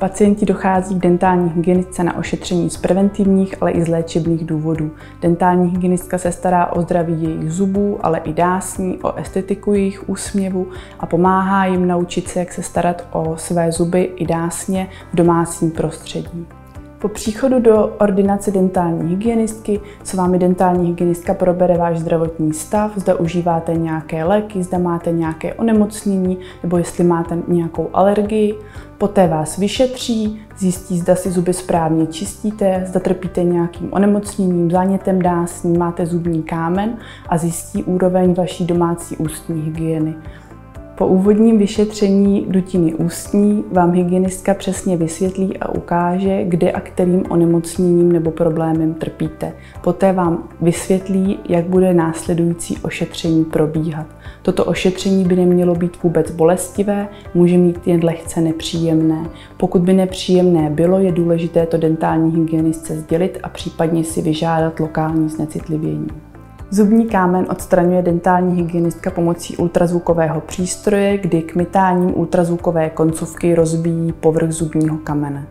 Pacienti dochází k dentální hygienice na ošetření z preventivních, ale i z léčebných důvodů. Dentální hygienistka se stará o zdraví jejich zubů, ale i dásní, o estetiku jejich úsměvu a pomáhá jim naučit se, jak se starat o své zuby i dásně v domácím prostředí. Po příchodu do ordinace dentální hygienistky s vámi dentální hygienistka probere váš zdravotní stav, zda užíváte nějaké léky, zda máte nějaké onemocnění nebo jestli máte nějakou alergii. Poté vás vyšetří, zjistí, zda si zuby správně čistíte, zda trpíte nějakým onemocněním, zánětem dásní, máte zubní kámen a zjistí úroveň vaší domácí ústní hygieny. Po úvodním vyšetření dutiny ústní vám hygienistka přesně vysvětlí a ukáže, kde a kterým onemocněním nebo problémem trpíte. Poté vám vysvětlí, jak bude následující ošetření probíhat. Toto ošetření by nemělo být vůbec bolestivé, může mít jen lehce nepříjemné. Pokud by nepříjemné bylo, je důležité to dentální hygienistce sdělit a případně si vyžádat lokální znecitlivění. Zubní kámen odstraňuje dentální hygienistka pomocí ultrazvukového přístroje, kdy kmitáním ultrazvukové koncovky rozbíjí povrch zubního kamene.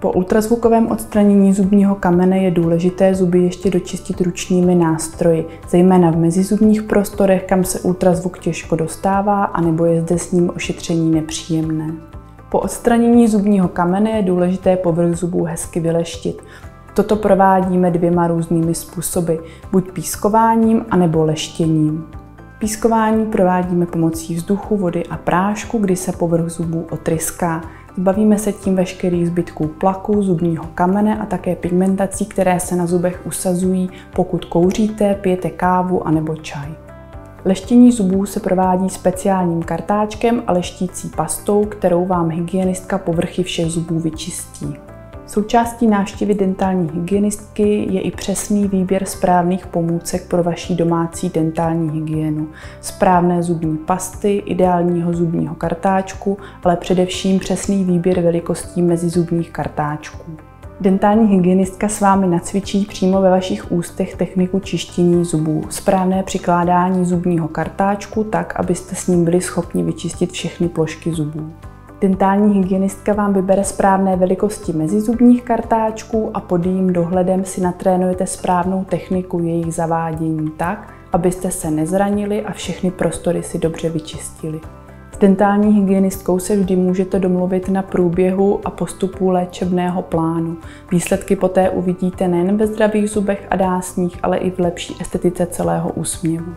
Po ultrazvukovém odstranění zubního kamene je důležité zuby ještě dočistit ručními nástroji, zejména v mezizubních prostorech, kam se ultrazvuk těžko dostává, anebo je zde s ním ošetření nepříjemné. Po odstranění zubního kamene je důležité povrch zubů hezky vyleštit. Toto provádíme dvěma různými způsoby, buď pískováním anebo leštěním. Pískování provádíme pomocí vzduchu, vody a prášku, kdy se povrch zubů otryská. Zbavíme se tím veškerých zbytků plaku, zubního kamene a také pigmentací, které se na zubech usazují, pokud kouříte, pijete kávu anebo čaj. Leštění zubů se provádí speciálním kartáčkem a leštící pastou, kterou vám hygienistka povrchy všech zubů vyčistí. Součástí návštěvy dentální hygienistky je i přesný výběr správných pomůcek pro vaší domácí dentální hygienu. Správné zubní pasty, ideálního zubního kartáčku, ale především přesný výběr velikostí mezi zubních kartáčků. Dentální hygienistka s vámi nacvičí přímo ve vašich ústech techniku čištění zubů, správné přikládání zubního kartáčku tak, abyste s ním byli schopni vyčistit všechny plošky zubů. Dentální hygienistka vám vybere správné velikosti mezizubních kartáčků a pod jejím dohledem si natrénujete správnou techniku jejich zavádění tak, abyste se nezranili a všechny prostory si dobře vyčistili. S dentální hygienistkou se vždy můžete domluvit na průběhu a postupu léčebného plánu. Výsledky poté uvidíte nejen ve zdravých zubech a dásních, ale i v lepší estetice celého úsměvu.